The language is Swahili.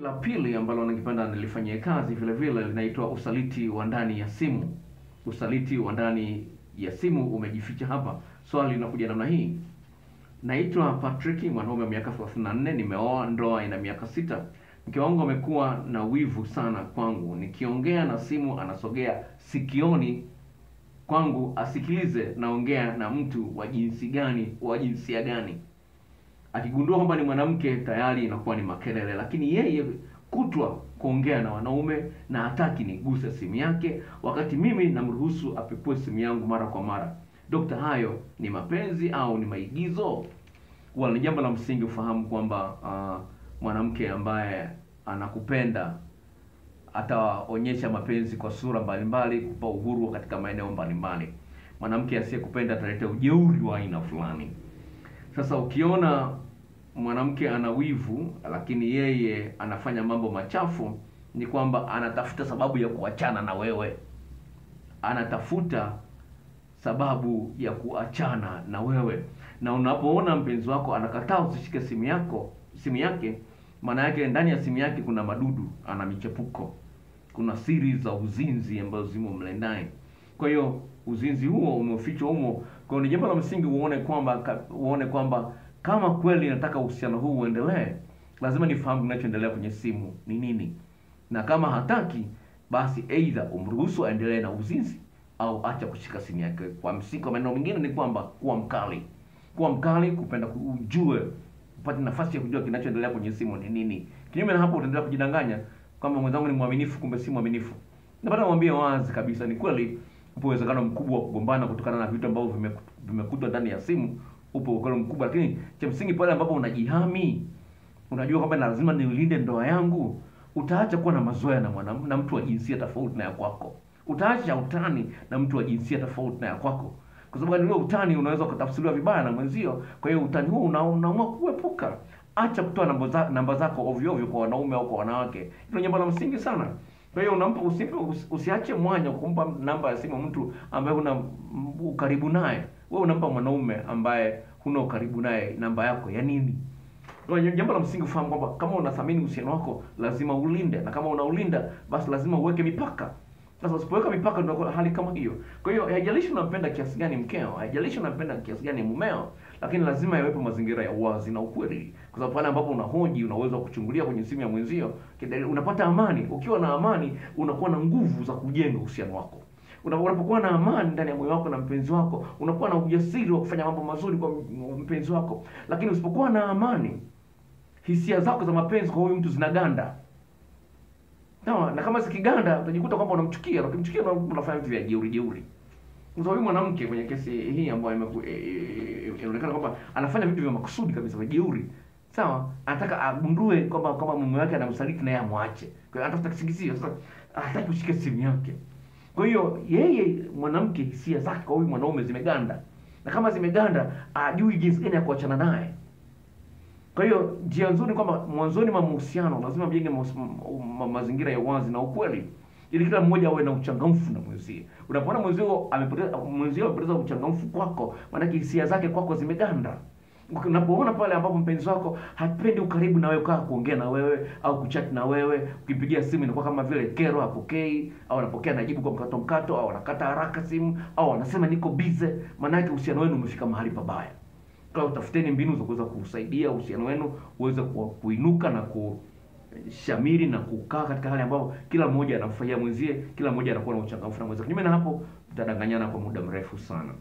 La pili ambalo ningependa nilifanyie kazi vile vile linaitwa usaliti wa ndani ya simu. Usaliti wa ndani ya simu umejificha hapa. Swali linakuja namna hii. Naitwa Patrick, mwanaume wa miaka 34, nimeoa, ndoa ina miaka sita. Mke wangu amekuwa na wivu sana kwangu. Nikiongea na simu anasogea sikioni kwangu asikilize naongea na mtu wa jinsi gani, wa jinsia gani. Akigundua kwamba ni mwanamke tayari inakuwa ni makelele, lakini yeye kutwa kuongea na wanaume na hataki niguse simu yake, wakati mimi namruhusu apekue simu yangu mara kwa mara. Dokta, hayo ni mapenzi au ni maigizo? Well, ni jambo la msingi ufahamu kwamba uh, mwanamke ambaye anakupenda ataonyesha mapenzi kwa sura mbalimbali, kupa uhuru katika maeneo mbalimbali. Mwanamke asiyekupenda ataleta ujeuri wa aina fulani. Sasa ukiona mwanamke ana wivu lakini yeye anafanya mambo machafu, ni kwamba anatafuta sababu ya kuachana na wewe, anatafuta sababu ya kuachana na wewe. Na unapoona mpenzi wako anakataa usishike simu yako simu yake, maana yake ndani ya simu yake kuna madudu, ana michepuko, kuna siri za uzinzi ambazo zimo mle ndani. Kwa hiyo uzinzi huo umefichwa humo. Kwa ni jambo la msingi uone kwamba uone kwamba kama kweli nataka uhusiano huu uendelee, lazima nifahamu kinachoendelea kwenye simu ni nini, na kama hataki basi aidha umruhusu aendelee na uzinzi au acha kushika simu yake. Kwa msingi, kwa maneno mengine ni kwamba kuwa mkali, kuwa mkali, kupenda ujue, upate nafasi ya kujua kinachoendelea kwenye simu ni nini. Kinyume na hapo, utaendelea kujidanganya kwamba mwenzangu ni mwaminifu, kumbe si mwaminifu. Napata mwambie wazi kabisa, ni kweli upo uwezekano mkubwa wa kugombana kutokana na vitu ambavyo vimekutwa ndani ya simu, upo uwezekano mkubwa, lakini cha msingi pale ambapo unajihami, unajua kwamba lazima niulinde ndoa yangu, utaacha kuwa na mazoea na mwana, na mtu wa jinsia tofauti na ya kwako. Utaacha utani na mtu wa jinsia tofauti na ya kwako, kwa sababu ule utani unaweza ukatafsiriwa vibaya na mwenzio. Kwa hiyo utani huo una- unaamua kuepuka. Acha kutoa namba, zako ovyo ovyo kwa wanaume au kwa wanawake. Hilo jambo la msingi sana. Kwa hiyo unampa usipe, usiache mwanya kumpa namba ya simu mtu ambaye una ukaribu naye. Wewe unampa mwanaume ambaye huna ukaribu naye namba yako ya nini? Jambo la msingi ufahamu kwamba kama unathamini uhusiano wako lazima ulinde, na kama unaulinda basi lazima uweke mipaka. Sasa usipoweka mipaka ndio hali kama hiyo. Kwa hiyo haijalishi unampenda kiasi gani mkeo, haijalishi unampenda kiasi gani mumeo, lakini lazima yawepo mazingira ya uwazi na ukweli, kwa sababu pale ambapo unahoji, unaweza kuchungulia kwenye simu ya mwenzio, unapata amani. Ukiwa na amani, unakuwa na nguvu za kujenga uhusiano wako. Unapokuwa na amani ndani ya moyo wako na mpenzi wako, unakuwa na ujasiri wa kufanya mambo mazuri kwa mpenzi wako. Lakini usipokuwa na amani, hisia zako za mapenzi kwa huyu mtu zinaganda. Sawa, na kama si Kiganda utajikuta kwamba unamchukia, na ukimchukia una- unafanya vitu vya jeuri jeuri. Kwa huyu mwanamke kwenye kesi hii ambayo e- e- e- inaonekana kwamba anafanya vitu vya makusudi kabisa vya jeuri. Sawa, anataka agundue kwamba kama mume wake anamsaliti na yeye amwache. Kwa hiyo anatafuta kisingizio. Sasa hataki kushika simu yake. Kwa hiyo yeye mwanamke hisia zake kwa huyu mwanaume zimeganda. Na kama zimeganda, ajui jinsi gani ya kuachana naye. Kwa hiyo njia nzuri kwamba mwanzoni mwa mahusiano lazima mjenge mazingira ya uwazi na ukweli, ili kila mmoja awe na uchangamfu na mwenzie. Unapoona mwenzio amepoteza mwenzio amepoteza uchangamfu kwako, maana hisia zake kwako zimeganda. Unapoona pale ambapo mpenzi wako hapendi ukaribu na wewe, kaa kuongea na wewe au kuchat na wewe, ukipigia simu inakuwa kama vile kero, hapokei au anapokea najibu kwa mkato mkato, au anakata haraka simu, au anasema niko busy, yake uhusiano wenu umefika mahali pabaya. Kwa tafuteni mbinu za kuweza kusaidia uhusiano wenu uweze kuinuka na kushamiri na kukaa katika hali ambayo kila mmoja anamfurahia mwenzie, kila mmoja anakuwa na uchangamfu na mwenzie. Kinyume na hapo, mtadanganyana kwa muda mrefu sana.